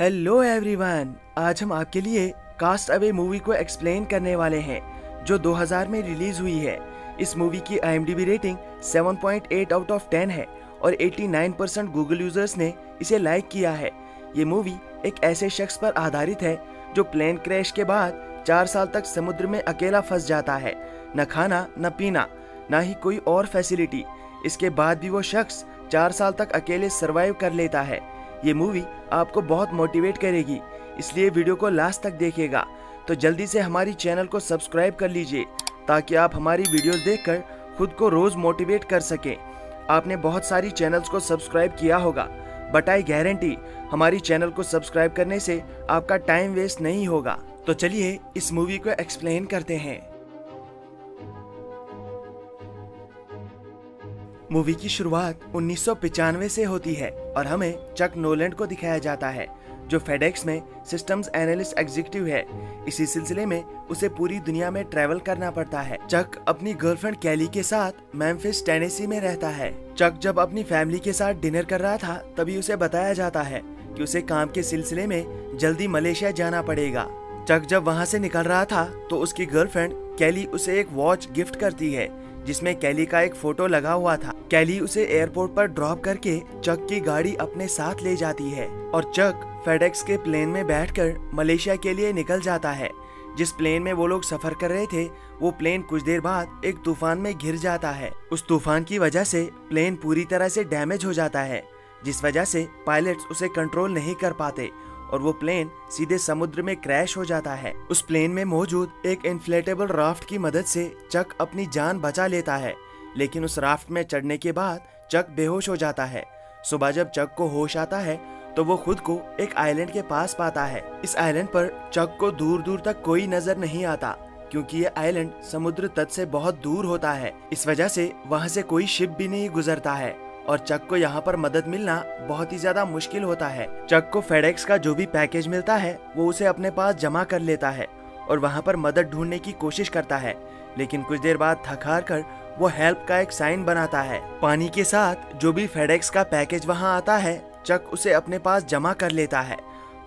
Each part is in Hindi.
हेलो एवरीवन आज हम आपके लिए कास्ट अवे मूवी को एक्सप्लेन करने वाले हैं, जो 2000 में रिलीज़ हुई है। इस मूवी की आई रेटिंग 7.8 आउट ऑफ़ 10 है और 89 परसेंट गूगल यूज़र्स ने इसे लाइक किया है। ये मूवी एक ऐसे शख्स पर आधारित है, जो प्लेन क्रैश के बाद चार साल तक समुद्र में अकेला फंस जाता है। न खाना, न पीना, न ही कोई और फैसिलिटी इसके बाद भी वो शख्स चार साल तक अकेले सर्वाइव कर लेता है। ये मूवी आपको बहुत मोटिवेट करेगी। इसलिए वीडियो को लास्ट तक देखिएगा। तो जल्दी से हमारी चैनल को सब्सक्राइब कर लीजिए, ताकि आप हमारी वीडियोस देखकर खुद को रोज मोटिवेट कर सकें। आपने बहुत सारी चैनल्स को सब्सक्राइब किया होगा बट आई गारंटी हमारी चैनल को सब्सक्राइब करने से आपका टाइम वेस्ट नहीं होगा। तो चलिए इस मूवी को एक्सप्लेन करते हैं। मूवी की शुरुआत उन्नीस से होती है और हमें चक नोलैंड को दिखाया जाता है, जो फेडेक्स में सिस्टम्स एनालिस्ट एग्जीक्यूटिव है। इसी सिलसिले में उसे पूरी दुनिया में ट्रैवल करना पड़ता है। चक अपनी गर्लफ्रेंड कैली के साथ मैम्फिस टेनेसी में रहता है। चक जब अपनी फैमिली के साथ डिनर कर रहा था, तभी उसे बताया जाता है कि उसे काम के सिलसिले में जल्दी मलेशिया जाना पड़ेगा। चक जब वहाँ से निकल रहा था तो उसकी गर्लफ्रेंड कैली उसे एक वॉच गिफ्ट करती है। जिसमें कैली का एक फ़ोटो लगा हुआ था। कैली उसे एयरपोर्ट पर ड्रॉप करके चक की गाड़ी अपने साथ ले जाती है और चक फेडेक्स के प्लेन में बैठकर मलेशिया के लिए निकल जाता है। जिस प्लेन में वो लोग सफ़र कर रहे थे, वो प्लेन कुछ देर बाद एक तूफ़ान में घिर जाता है। उस तूफ़ान की वजह से प्लेन पूरी तरह से डैमेज हो जाता है, जिस वजह से पायलट्स उसे कंट्रोल नहीं कर पाते और वो प्लेन सीधे समुद्र में क्रैश हो जाता है। उस प्लेन में मौजूद एक इन्फ्लेटेबल राफ्ट की मदद से चक अपनी जान बचा लेता है, लेकिन उस राफ्ट में चढ़ने के बाद चक बेहोश हो जाता है। सुबह जब चक को होश आता है तो वो खुद को एक आइलैंड के पास पाता है। इस आइलैंड पर चक को दूर दूर तक कोई नज़र नहीं आता, क्योंकि ये आइलैंड समुद्र तट से बहुत दूर होता है। इस वजह से वहाँ से कोई शिप भी नहीं गुजरता है। और चक को यहाँ पर मदद मिलना बहुत ही ज़्यादा मुश्किल होता है। चक को फेडेक्स का जो भी पैकेज मिलता है, वो उसे अपने पास जमा कर लेता है और वहाँ पर मदद ढूँढने की कोशिश करता है। लेकिन कुछ देर बाद थक हार कर वो हेल्प का एक साइन बनाता है। पानी के साथ जो भी फेडेक्स का पैकेज वहाँ आता है, चक उसे अपने पास जमा कर लेता है।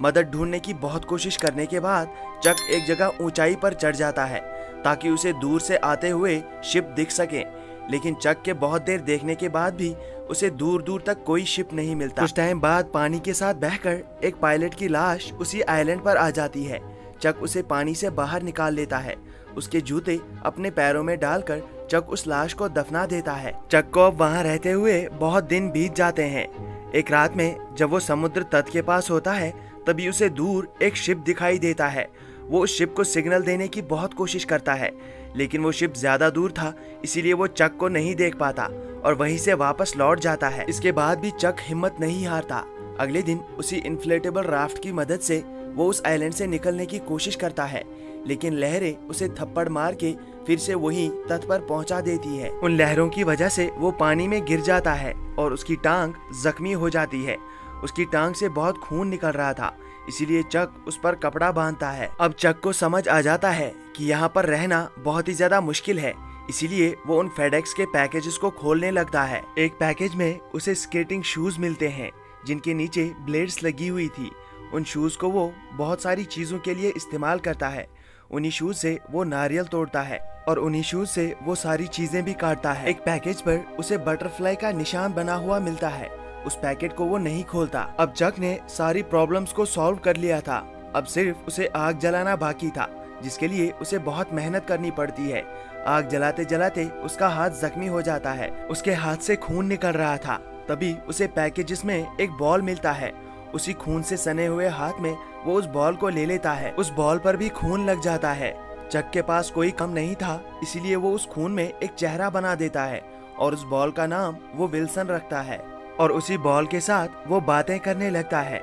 मदद ढूँढने की बहुत कोशिश करने के बाद चक एक जगह ऊंचाई पर चढ़ जाता है, ताकि उसे दूर से आते हुए शिप दिख सके। लेकिन चक के बहुत देर देखने के बाद भी उसे दूर दूर तक कोई शिप नहीं मिलता। कुछ टाइम बाद पानी के साथ बहकर एक पायलट की लाश उसी आइलैंड पर आ जाती है। चक उसे पानी से बाहर निकाल लेता है। उसके जूते अपने पैरों में डालकर चक उस लाश को दफना देता है। चक को अब वहाँ रहते हुए बहुत दिन बीत जाते हैं। एक रात में जब वो समुद्र तट के पास होता है, तभी उसे दूर एक शिप दिखाई देता है। वो उस शिप को सिग्नल देने की बहुत कोशिश करता है। लेकिन वो शिप ज़्यादा दूर था, इसीलिए वो चक को नहीं देख पाता और वहीं से वापस लौट जाता है। इसके बाद भी चक हिम्मत नहीं हारता। अगले दिन उसी इन्फ्लेटेबल राफ्ट की मदद से वो उस आइलैंड से निकलने की कोशिश करता है, लेकिन लहरें उसे थप्पड़ मार के फिर से वही तट पर पहुँचा देती है। उन लहरों की वजह से वो पानी में गिर जाता है और उसकी टांग जख्मी हो जाती है। उसकी टांग से बहुत खून निकल रहा था। इसीलिए चक उस पर कपड़ा बांधता है। अब चक को समझ आ जाता है कि यहाँ पर रहना बहुत ही ज़्यादा मुश्किल है। इसीलिए वो उन फेडेक्स के पैकेजेस को खोलने लगता है। एक पैकेज में उसे स्केटिंग शूज़ मिलते हैं, जिनके नीचे ब्लेड्स लगी हुई थी। उन शूज़ को वो बहुत सारी चीज़ों के लिए इस्तेमाल करता है। उन्हीं शूज़ से वो नारियल तोड़ता है और उन्हीं शूज़ से वो सारी चीज़ें भी काटता है। एक पैकेज पर उसे बटरफ्लाई का निशान बना हुआ मिलता है। उस पैकेट को वो नहीं खोलता। अब जक ने सारी प्रॉब्लम्स को सॉल्व कर लिया था। अब सिर्फ़ उसे आग जलाना बाकी था, जिसके लिए उसे बहुत मेहनत करनी पड़ती है। आग जलाते जलाते उसका हाथ जख्मी हो जाता है। उसके हाथ से खून निकल रहा था। तभी उसे पैकेज में एक बॉल मिलता है। उसी खून से सने हुए हाथ में वो उस बॉल को ले लेता है। उस बॉल पर भी खून लग जाता है। चक के पास कोई कम नहीं था, इसीलिए वो उस खून में एक चेहरा बना देता है और उस बॉल का नाम वो विल्सन रखता है। और उसी बॉल के साथ वो बातें करने लगता है।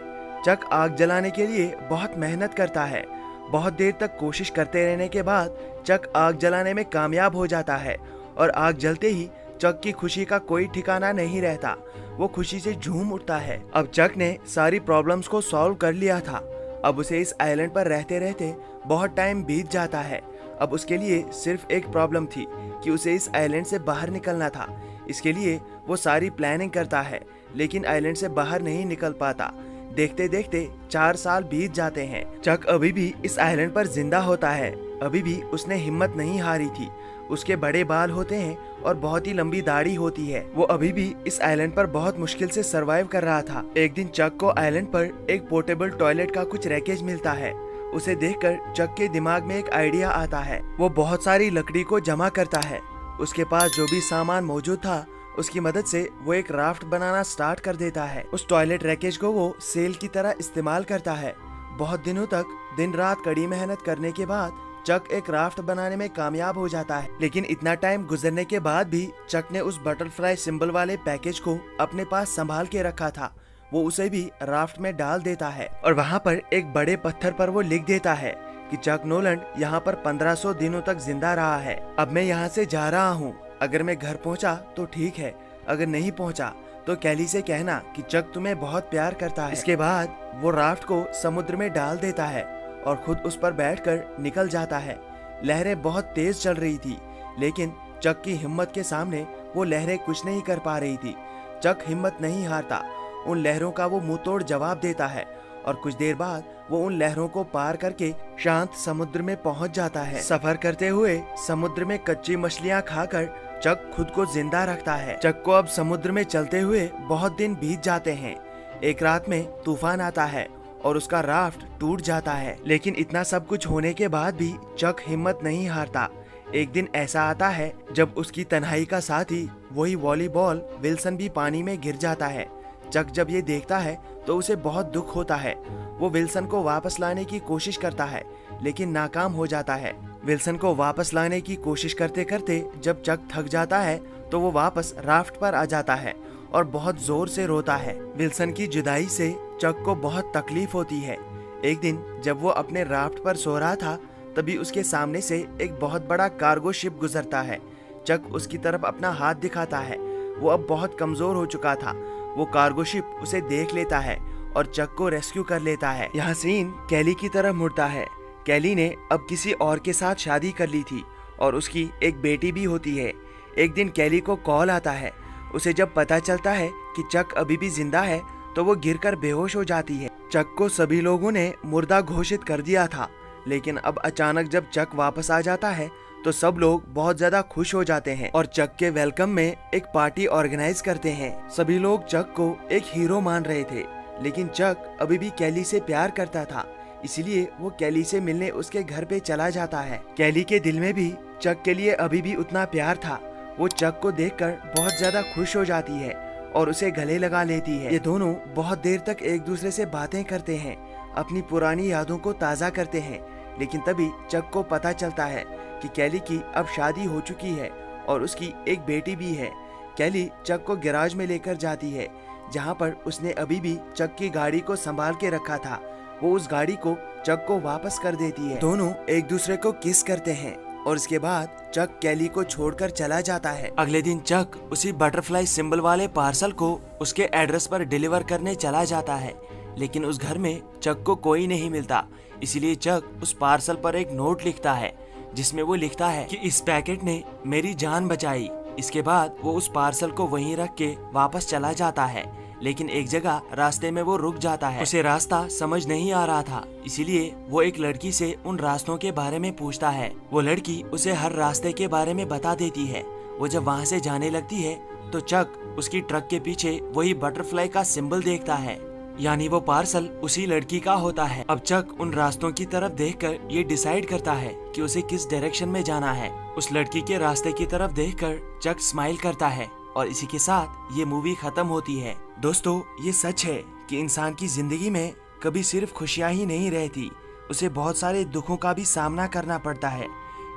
चक आग जलाने के लिए बहुत मेहनत करता है। बहुत देर तक कोशिश करते रहने के बाद चक आग जलाने में कामयाब हो जाता है और आग जलते ही चक की खुशी का कोई ठिकाना नहीं रहता। वो खुशी से झूम उठता है। अब चक ने सारी प्रॉब्लम्स को सॉल्व कर लिया था। अब उसे इस आइलैंड पर रहते रहते बहुत टाइम बीत जाता है। अब उसके लिए सिर्फ़ एक प्रॉब्लम थी कि उसे इस आइलैंड से बाहर निकलना था। इसके लिए वो सारी प्लानिंग करता है, लेकिन आइलैंड से बाहर नहीं निकल पाता। देखते देखते चार साल बीत जाते हैं। चक अभी भी इस आइलैंड पर ज़िंदा होता है। अभी भी उसने हिम्मत नहीं हारी थी। उसके बड़े बाल होते हैं और बहुत ही लंबी दाढ़ी होती है। वो अभी भी इस आइलैंड पर बहुत मुश्किल से सरवाइव कर रहा था। एक दिन चक को आइलैंड पर एक पोर्टेबल टॉयलेट का कुछ रैकेज मिलता है। उसे देखकर चक के दिमाग में एक आइडिया आता है। वो बहुत सारी लकड़ी को जमा करता है। उसके पास जो भी सामान मौजूद था उसकी मदद से वो एक राफ्ट बनाना स्टार्ट कर देता है। उस टॉयलेट रैकेज को वो सेल की तरह इस्तेमाल करता है। बहुत दिनों तक, दिन रात कड़ी मेहनत करने के बाद चक एक राफ्ट बनाने में कामयाब हो जाता है। लेकिन इतना टाइम गुजरने के बाद भी चक ने उस बटरफ्लाई सिंबल वाले पैकेज को अपने पास संभाल के रखा था। वो उसे भी राफ्ट में डाल देता है। और वहाँ पर एक बड़े पत्थर पर वो लिख देता है कि चक नोलैंड यहाँ पर 1500 दिनों तक ज़िंदा रहा है। अब मैं यहाँ से जा रहा हूँ। अगर मैं घर पहुँचा तो ठीक है, अगर नहीं पहुँचा तो कैली से कहना कि चक तुम्हें बहुत प्यार करता है। इसके बाद वो राफ्ट को समुद्र में डाल देता है और खुद उस पर बैठकर निकल जाता है। लहरें बहुत तेज चल रही थी, लेकिन चक की हिम्मत के सामने वो लहरें कुछ नहीं कर पा रही थी। चक हिम्मत नहीं हारता, उन लहरों का वो मुँह तोड़ जवाब देता है और कुछ देर बाद वो उन लहरों को पार करके शांत समुद्र में पहुँच जाता है। सफ़र करते हुए समुद्र में कच्ची मछलियाँ खाकर चक खुद को ज़िंदा रखता है। चक को अब समुद्र में चलते हुए बहुत दिन बीत जाते हैं। एक रात में तूफ़ान आता है और उसका राफ्ट टूट जाता है। लेकिन इतना सब कुछ होने के बाद भी चक हिम्मत नहीं हारता। एक दिन ऐसा आता है जब उसकी तन्हाई का साथी, वही वॉलीबॉल विल्सन भी पानी में गिर जाता है। चक जब ये देखता है तो उसे बहुत दुख होता है। वो विल्सन को वापस लाने की कोशिश करता है, लेकिन नाकाम हो जाता है। विल्सन को वापस लाने की कोशिश करते करते जब चक थक जाता है तो वो वापस राफ्ट पर आ जाता है और बहुत ज़ोर से रोता है। विल्सन की जुदाई से चक को बहुत तकलीफ़ होती है। एक दिन जब वो अपने राफ्ट पर सो रहा था, तभी उसके सामने से एक बहुत बड़ा कार्गो शिप गुजरता है। चक उसकी तरफ़ अपना हाथ दिखाता है। वो अब बहुत कमज़ोर हो चुका था। वो कार्गो शिप उसे देख लेता है और चक को रेस्क्यू कर लेता है। यहाँ सीन कैली की तरफ़ मुड़ता है। कैली ने अब किसी और के साथ शादी कर ली थी और उसकी एक बेटी भी होती है। एक दिन कैली को कॉल आता है। उसे जब पता चलता है कि चक अभी भी ज़िंदा है तो वो गिरकर बेहोश हो जाती है। चक को सभी लोगों ने मुर्दा घोषित कर दिया था, लेकिन अब अचानक जब चक वापस आ जाता है तो सब लोग बहुत ज़्यादा खुश हो जाते हैं और चक के वेलकम में एक पार्टी ऑर्गेनाइज करते हैं। सभी लोग चक को एक हीरो मान रहे थे, लेकिन चक अभी भी कैली से प्यार करता था। इसलिए वो कैली से मिलने उसके घर पे चला जाता है। कैली के दिल में भी, चक के लिए अभी भी उतना प्यार था। वो चक को देखकर बहुत ज़्यादा खुश हो जाती है और उसे गले लगा लेती है। ये दोनों बहुत देर तक एक दूसरे से बातें करते हैं, अपनी पुरानी यादों को ताज़ा करते हैं, लेकिन तभी चक को पता चलता है कि कैली की अब शादी हो चुकी है और उसकी एक बेटी भी है। कैली चक को गैराज में लेकर जाती है, जहाँ पर उसने अभी भी चक की गाड़ी को संभाल के रखा था। वो उस गाड़ी को चक को वापस कर देती है। दोनों एक दूसरे को किस करते हैं और उसके बाद चक कैली को छोड़कर चला जाता है। अगले दिन चक उसी बटरफ्लाई सिंबल वाले पार्सल को उसके एड्रेस पर डिलीवर करने चला जाता है। लेकिन उस घर में चक को कोई नहीं मिलता। इसीलिए चक उस पार्सल पर एक नोट लिखता है, जिसमें वो लिखता है कि इस पैकेट ने मेरी जान बचाई। इसके बाद वो उस पार्सल को वहीं रख के वापस चला जाता है। लेकिन एक जगह रास्ते में वो रुक जाता है। उसे रास्ता समझ नहीं आ रहा था। इसीलिए वो एक लड़की से उन रास्तों के बारे में पूछता है। वो लड़की उसे हर रास्ते के बारे में बता देती है। वो जब वहाँ से जाने लगती है तो चक उसकी ट्रक के पीछे वही बटरफ्लाई का सिंबल देखता है। यानी वो पार्सल उसी लड़की का होता है। अब चक उन रास्तों की तरफ़ देखकर ये डिसाइड करता है कि उसे किस डायरेक्शन में जाना है। उस लड़की के रास्ते की तरफ़ देखकर चक स्माइल करता है और इसी के साथ ये मूवी खत्म होती है। दोस्तों, ये सच है कि इंसान की ज़िंदगी में कभी सिर्फ़ खुशियाँ ही नहीं रहती, उसे बहुत सारे दुखों का भी सामना करना पड़ता है।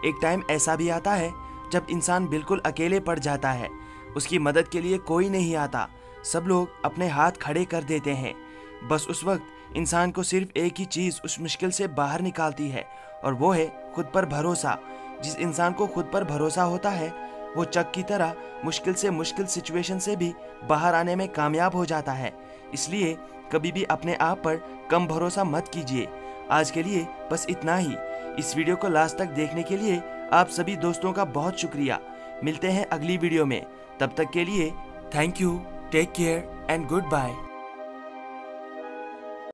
एक टाइम ऐसा भी आता है, जब इंसान बिल्कुल अकेले पड़ जाता है, उसकी मदद के लिए कोई नहीं आता, सब लोग अपने हाथ खड़े कर देते हैं। बस उस वक्त इंसान को सिर्फ़ एक ही चीज़ उस मुश्किल से बाहर निकालती है, और वो है खुद पर भरोसा। जिस इंसान को खुद पर भरोसा होता है वो चक की तरह मुश्किल से मुश्किल सिचुएशन से भी बाहर आने में कामयाब हो जाता है। इसलिए कभी भी अपने आप पर कम भरोसा मत कीजिए। आज के लिए बस इतना ही। इस वीडियो को लास्ट तक देखने के लिए आप सभी दोस्तों का बहुत शुक्रिया। मिलते हैं अगली वीडियो में। तब तक के लिए thank you take care and goodbye